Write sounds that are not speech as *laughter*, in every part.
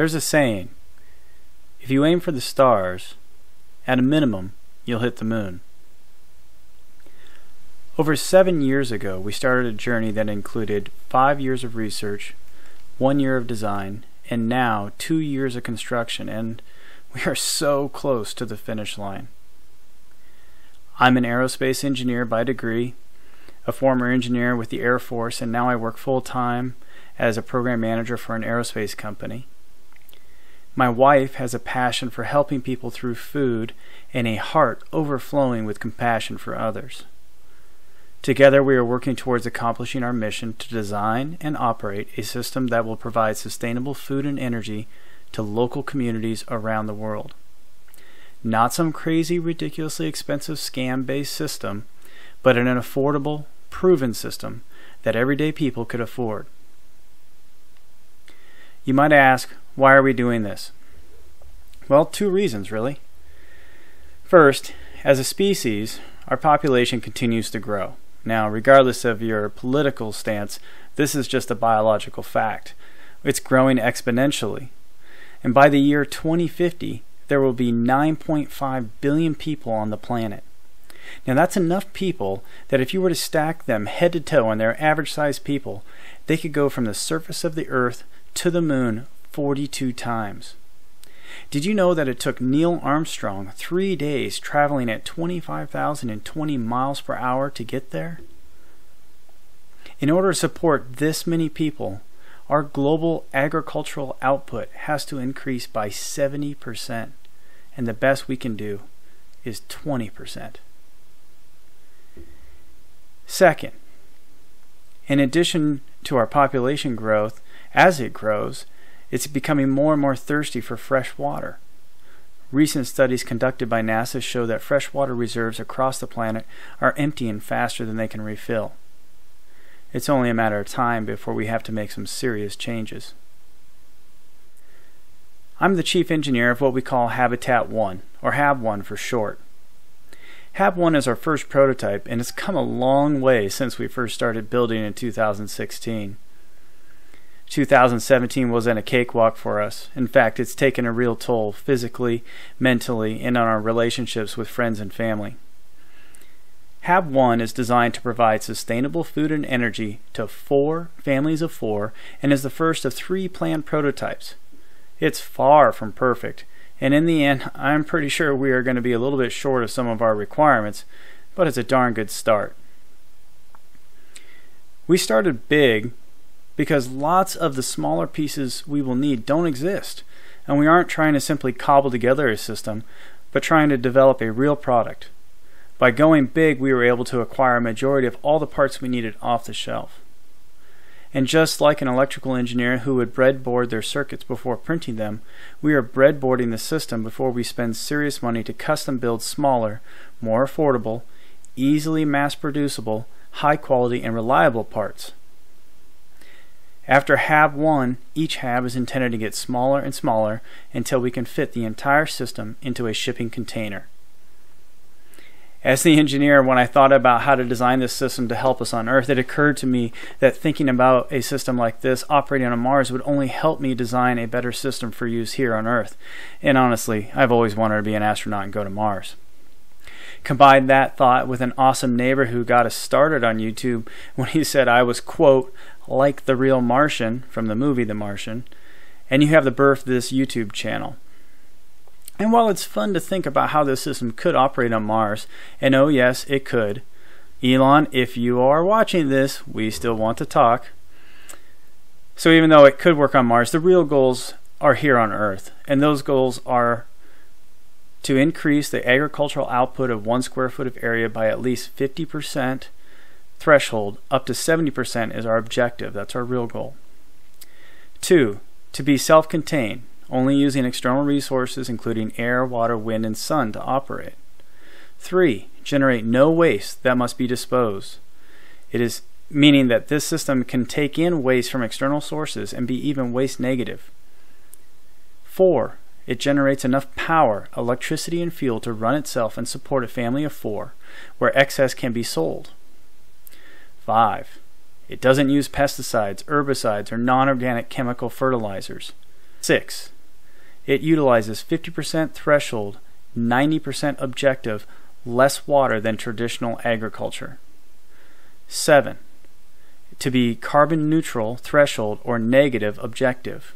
There's a saying if you aim for the stars, at a minimum, you'll hit the moon. Over seven years ago, we started a journey that included five years of research, one year of design, and now two years of construction, and we are so close to the finish line. I'm an aerospace engineer by degree, a former engineer with the Air Force, and now I work full time as a program manager for an aerospace company. My wife has a passion for helping people through food and a heart overflowing with compassion for others. Together, we are working towards accomplishing our mission to design and operate a system that will provide sustainable food and energy to local communities around the world. Not some crazy, ridiculously expensive scam based system, but an affordable, proven system that everyday people could afford. You might ask, why are we doing this? Well, two reasons, really. First, as a species, our population continues to grow. Now, regardless of your political stance, this is just a biological fact. It's growing exponentially. And by the year 2050, there will be 9.5 billion people on the planet. Now, that's enough people that if you were to stack them head to toe and they're average sized people, they could go from the surface of the earth to the moon 42 times. Did you know that it took Neil Armstrong three days traveling at 25,020 miles per hour to get there? In order to support this many people, our global agricultural output has to increase by 70%, and the best we can do is 20%. Second, in addition to our population growth, as it grows, it's becoming more and more thirsty for fresh water. Recent studies conducted by NASA show that freshwater reserves across the planet are emptying faster than they can refill. It's only a matter of time before we have to make some serious changes. I'm the chief engineer of what we call Habitat 1, or HAB1 for short. HAB1 is our first prototype, and it's come a long way since we first started building in 2016. 2017 wasn't a cakewalk for us. In fact, it's taken a real toll physically, mentally, and on our relationships with friends and family. HAB 1 is designed to provide sustainable food and energy to four families of four and is the first of three planned prototypes. It's far from perfect, and in the end, I'm pretty sure we are going to be a little bit short of some of our requirements, but it's a darn good start. We started big because lots of the smaller pieces we will need don't exist. And we aren't trying to simply cobble together a system, but trying to develop a real product. By going big, we were able to acquire a majority of all the parts we needed off the shelf. And just like an electrical engineer who would breadboard their circuits before printing them, we are breadboarding the system before we spend serious money to custom build smaller, more affordable, easily mass producible, high quality, and reliable parts. After HAB 1, each HAB is intended to get smaller and smaller until we can fit the entire system into a shipping container. As the engineer, when I thought about how to design this system to help us on Earth, it occurred to me that thinking about a system like this operating on Mars would only help me design a better system for use here on Earth. And honestly, I've always wanted to be an astronaut and go to Mars. Combine that thought with an awesome neighbor who got us started on YouTube when he said I was, quote, like the real Martian from the movie The Martian, and you have the birth of this YouTube channel. And while it's fun to think about how this system could operate on Mars, and oh yes, it could, Elon, if you are watching this, we still want to talk. So even though it could work on Mars, the real goals are here on Earth, and those goals are to increase the agricultural output of one square foot of area by at least 50% threshold up to 70% is our objective. That's our real goal. Two, to be self contained, only using external resources including air, water, wind, and sun to operate. Three, generate no waste that must be disposed. It is meaning that this system can take in waste from external sources and be even waste negative. Four, it generates enough power, electricity, and fuel to run itself and support a family of four, where excess can be sold. 5. It doesn't use pesticides, herbicides, or non organic chemical fertilizers. Six, it utilizes 50% threshold, 90% objective, less water than traditional agriculture. 7. To be carbon neutral threshold or negative objective.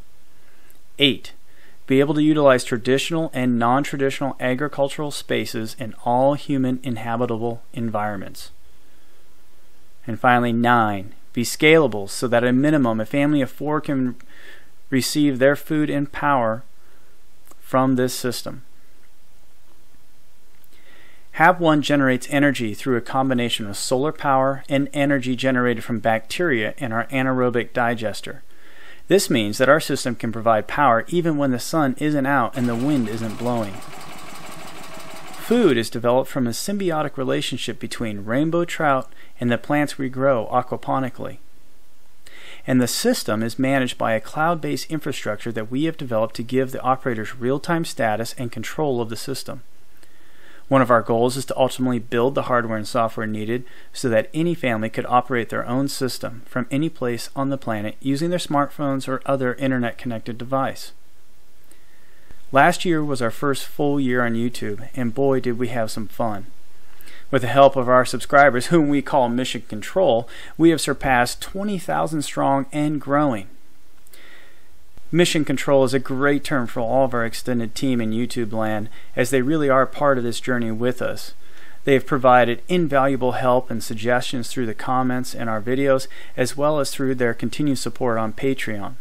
8. Be able to utilize traditional and non traditional agricultural spaces in all human inhabitable environments. And finally, 9. Be scalable so that at a minimum a family of four can receive their food and power from this system. HAB1 generates energy through a combination of solar power and energy generated from bacteria in our anaerobic digester. This means that our system can provide power even when the sun isn't out and the wind isn't blowing. Food is developed from a symbiotic relationship between rainbow trout and the plants we grow aquaponically. And the system is managed by a cloud based infrastructure that we have developed to give the operators real time status and control of the system. One of our goals is to ultimately build the hardware and software needed so that any family could operate their own system from any place on the planet using their smartphones or other internet connected device. Last year was our first full year on YouTube, and boy, did we have some fun. With the help of our subscribers, *laughs* whom we call Mission Control, we have surpassed 20,000 strong and growing. Mission Control is a great term for all of our extended team in YouTube land, as they really are part of this journey with us. They have provided invaluable help and suggestions through the comments in our videos, as well as through their continued support on Patreon.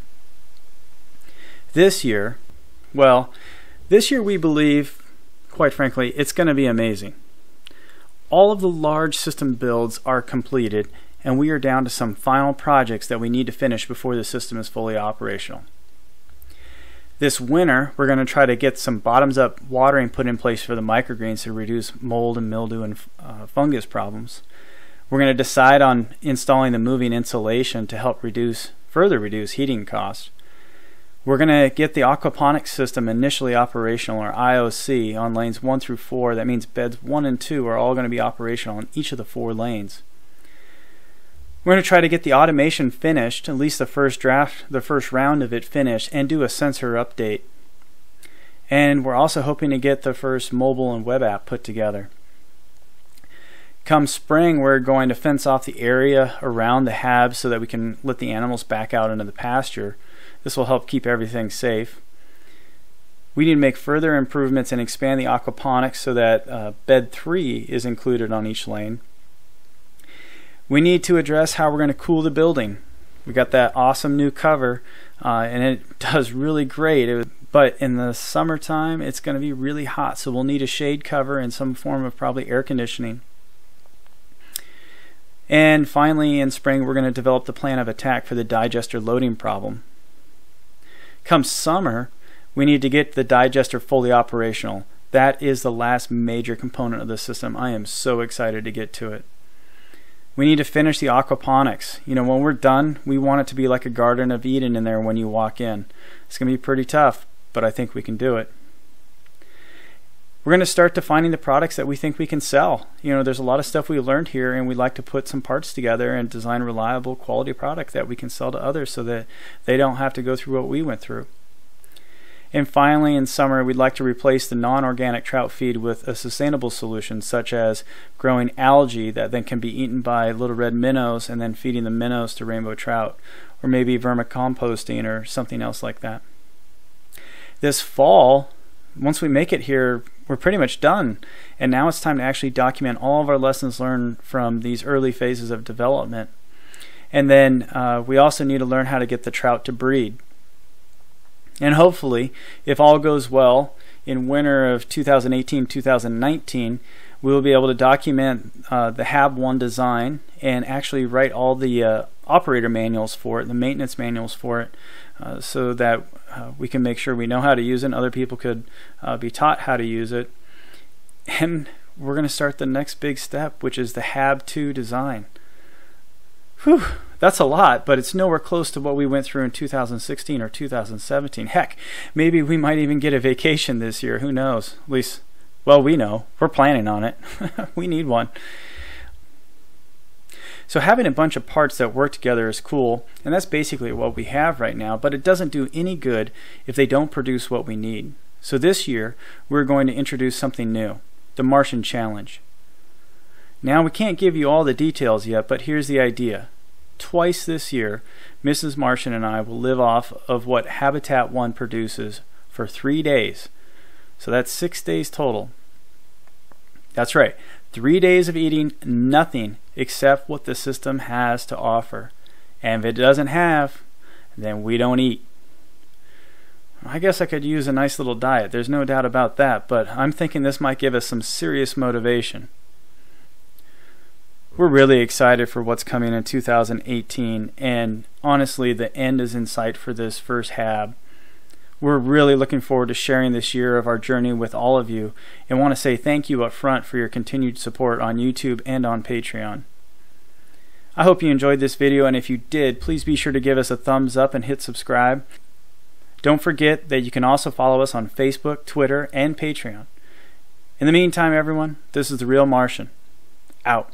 This year, well, this year we believe, quite frankly, it's going to be amazing. All of the large system builds are completed, and we are down to some final projects that we need to finish before the system is fully operational. This winter, we're going to try to get some bottoms up watering put in place for the microgreens to reduce mold and mildew and uh, fungus problems. We're going to decide on installing the moving insulation to help reduce further reduce heating costs. We're going to get the aquaponics system initially operational or IOC on lanes 1 through 4. That means beds 1 and 2 are all going to be operational on each of the four lanes. We're going to try to get the automation finished, at least the first draft, the first round of it finished, and do a sensor update. And we're also hoping to get the first mobile and web app put together. Come spring, we're going to fence off the area around the HAB so that we can let the animals back out into the pasture. This will help keep everything safe. We need to make further improvements and expand the aquaponics so that uh, bed 3 is included on each lane. We need to address how we're going to cool the building. We got that awesome new cover, uh, and it *laughs* does really great. But in the summertime, it's going to be really hot, so we'll need a shade cover and some form of probably air conditioning. And finally, in spring, we're going to develop the plan of attack for the digester loading problem. Come summer, we need to get the digester fully operational. That is the last major component of the system. I am so excited to get to it. We need to finish the aquaponics. You know, when we're done, we want it to be like a Garden of Eden in there when you walk in. It's going to be pretty tough, but I think we can do it. We're going to start defining the products that we think we can sell. You know, there's a lot of stuff we learned here, and we'd like to put some parts together and design reliable quality product that we can sell to others so that they don't have to go through what we went through. And finally, in summer, we'd like to replace the non organic trout feed with a sustainable solution, such as growing algae that then can be eaten by little red minnows and then feeding the minnows to rainbow trout, or maybe vermicomposting or something else like that. This fall, once we make it here, we're pretty much done. And now it's time to actually document all of our lessons learned from these early phases of development. And then uh, we also need to learn how to get the trout to breed. And hopefully, if all goes well, in winter of 2018 2019, we will be able to document uh, the HAB1 design and actually write all the uh, operator manuals for it, the maintenance manuals for it, uh, so that uh, we can make sure we know how to use it and other people could uh, be taught how to use it. And we're going to start the next big step, which is the HAB2 design. Whew, that's a lot, but it's nowhere close to what we went through in 2016 or 2017. Heck, maybe we might even get a vacation this year. Who knows? At least, well, we know. We're planning on it. *laughs* we need one. So having a bunch of parts that work together is cool, and that's basically what we have right now, but it doesn't do any good if they don't produce what we need. So this year, we're going to introduce something new, the Martian Challenge. Now we can't give you all the details yet, but here's the idea. Twice this year, Mrs. Martian and I will live off of what Habitat 1 produces for three days. So that's six days total. That's right, three days of eating nothing except what the system has to offer. And if it doesn't have, then we don't eat. I guess I could use a nice little diet, there's no doubt about that, but I'm thinking this might give us some serious motivation. We're really excited for what's coming in 2018, and honestly, the end is in sight for this first HAB. We're really looking forward to sharing this year of our journey with all of you, and want to say thank you up front for your continued support on YouTube and on Patreon. I hope you enjoyed this video, and if you did, please be sure to give us a thumbs up and hit subscribe. Don't forget that you can also follow us on Facebook, Twitter, and Patreon. In the meantime, everyone, this is The Real Martian. Out.